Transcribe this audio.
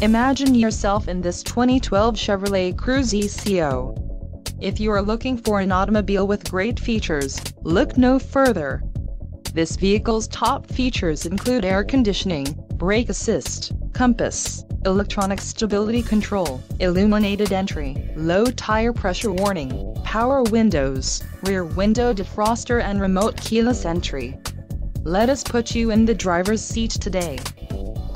Imagine yourself in this 2012 Chevrolet Cruze ECO. If you are looking for an automobile with great features, look no further. This vehicle's top features include air conditioning, brake assist, compass, electronic stability control, illuminated entry, low tire pressure warning, power windows, rear window defroster and remote keyless entry. Let us put you in the driver's seat today.